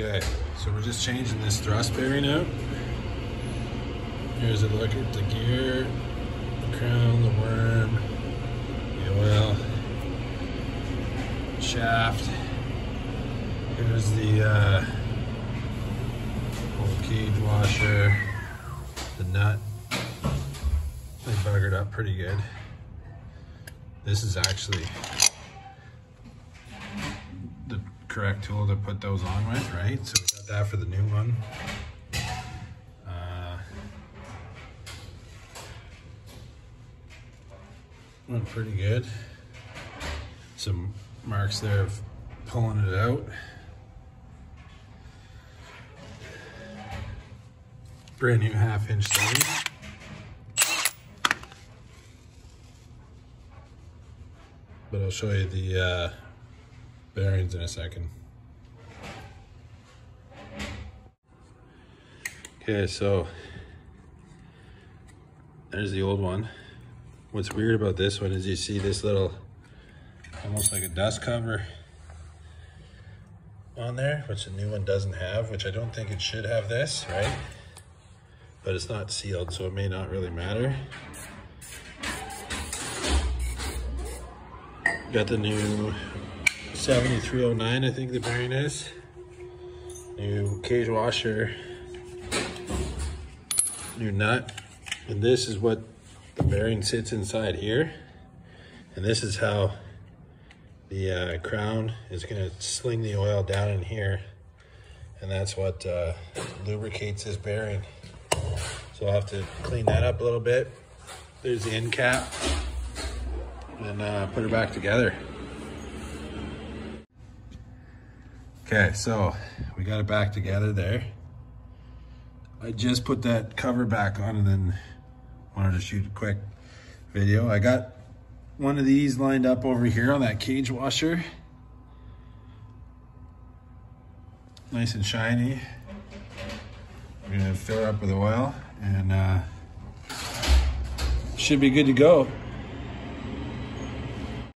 Okay, so we're just changing this thrust bearing out. Here's a look at the gear, the crown, the worm, the oil, shaft. Here's the uh, old cage washer, the nut. They buggered up pretty good. This is actually the correct tool to put those on with, right? So we got that for the new one. Uh, went pretty good. Some marks there of pulling it out. Brand new half inch sleeve. But I'll show you the uh, bearings in a second. Okay, so there's the old one. What's weird about this one is you see this little, almost like a dust cover on there, which the new one doesn't have, which I don't think it should have this, right? But it's not sealed, so it may not really matter. Got the new 7309, I think the bearing is. New cage washer, new nut. And this is what the bearing sits inside here. And this is how the uh, crown is gonna sling the oil down in here. And that's what uh, lubricates this bearing. So I'll have to clean that up a little bit. There's the end cap and uh, put her back together. Okay, so we got it back together there. I just put that cover back on and then wanted to shoot a quick video. I got one of these lined up over here on that cage washer. Nice and shiny. We're gonna fill her up with oil and uh, should be good to go.